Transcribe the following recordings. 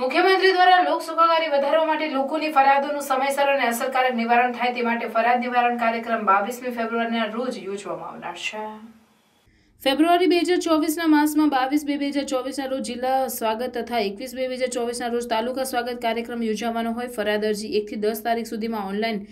મુખ્યમંત્રી દ્વારા લોક સુખાકારી વધારવા માટે લોકોની ફરિયાદોનું સમયસર અને અસરકારક નિવારણ થાય તે માટે ફરિયાદ નિવારણ કાર્યક્રમ બાવીસમી ફેબ્રુઆરીના રોજ યોજવામાં આવનાર છે. ફેબ્રુઆરી બે હજાર ચોવીસના માસમાં બાવીસ બે બે હજાર ચોવીસના રોજ જિલ્લા સ્વાગત તથા એકવીસ બે બે હજાર ચોવીસના રોજ તાલુકા સ્વાગત કાર્યક્રમ યોજવાનો હોય ફરિયાદ અરજી એકથી દસ તારીખ સુધીમાં online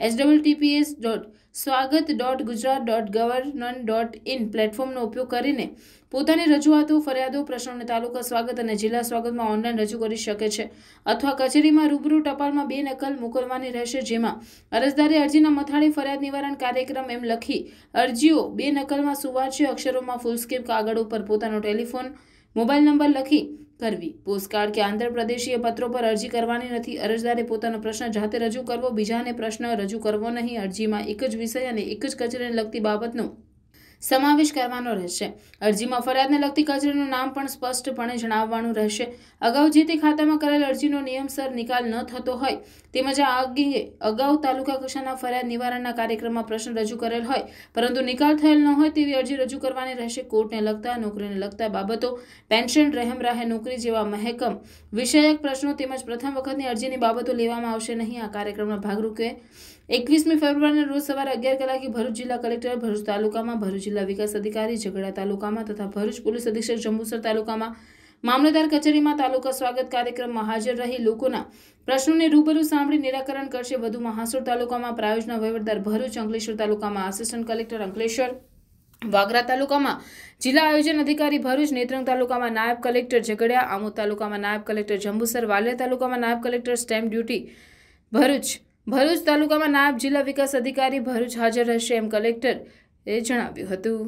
SWTPS dot Swagat dot Gujarat dot govern dot in પ્લેટફોર્મનો ઉપયોગ કરીને પોતાની રજૂઆતો, ફરિયાદો, પ્રશ્નોને તાલુકા સ્વાગત અને જિલ્લા સ્વાગતમાં ઓનલાઈન રજૂ કરી શકે છે અથવા કચેરીમાં રૂબરૂ ટપાલમાં બે નકલ મોકલવાની રહેશે જેમાં અરજદારે અરજીના મથાળે ફરિયાદ નિવારણ કાર્યક્રમ એમ લખી અરજીઓ બે નકલમાં સુવાચ્ય અક્ષરોમાં ફૂલસ્કેપ કાગળ ઉપર પોતાનો ટેલિફોન, મોબાઈલ નંબર લખી કરવી. પોસ્ટકાર્ડ કે આંધ્રપ્રદેશીય પત્રો પર અરજી કરવાની નથી. અરજદારે પોતાનો પ્રશ્ન જાતે રજૂ કરવો, બીજાને પ્રશ્ન રજૂ કરવો નહીં. અરજીમાં એક જ વિષય અને એક જ કચેરીને લગતી બાબતનો સમાવેશ કરવાનો રહેશે. અરજીમાં ફરિયાદને લગતી કચેરીનું નામ પણ સ્પષ્ટપણે જણાવવાનું રહેશે. અગાઉ જે તે ખાતામાં કરેલ અરજીનો નિયમસર નિકાલ ન થતો હોય, તેમજ આ અંગે અગાઉ તાલુકા કક્ષાના ફરિયાદ નિવારણના કાર્યક્રમમાં પ્રશ્ન રજૂ કરેલ હોય, પરંતુ નિકાલ થયેલ ન હોય તેવી અરજી રજૂ કરવાની રહેશે. કોર્ટને લગતા, નોકરીને લગતા બાબતો, પેન્શન, રહેમ રાહે નોકરી જેવા મહેકમ વિષયક પ્રશ્નો તેમજ પ્રથમ વખતની અરજીની બાબતો લેવામાં આવશે નહીં. આ કાર્યક્રમના ભાગરૂપે એકવીસમી ફેબ્રુઆરીના રોજ સવારે અગિયાર કલાકે ભરૂચ જિલ્લા કલેક્ટર ભરૂચ તાલુકામાં ભરૂચ જિલ્લા વિકાસ અધિકારી, ઝઘડા તાલુકામાં તથા ભરૂચ પોલીસ અધિક્ષક જંબુસર તાલુકામાં મામલતદાર કચેરીમાં તાલુકા સ્વાગત કાર્યક્રમમાં હાજર રહી લોકોના પ્રશ્નોને રૂબરૂ સાંભળી નિરાકરણ કરશે વધુમાં હાંસોર તાલુકામાં પ્રાયોજના વહીવટદાર ભરૂચ, અંકલેશ્વર તાલુકામાં આસિસ્ટન્ટ કલેક્ટર અંકલેશ્વર, વાગરા તાલુકામાં જિલ્લા આયોજન અધિકારી ભરૂચ, નેત્રંગ તાલુકામાં નાયબ કલેક્ટર ઝઘડિયા, આમોદ તાલુકામાં નાયબ કલેક્ટર જંબુસર, વાલિયા તાલુકામાં નાયબ collector stamp duty Bharuch Bharuch તાલુકામાં નાયબ જિલ્લા વિકાસ અધિકારી ભરૂચ હાજર રહેશે એમ કલેક્ટર એ જણાવ્યું હતું.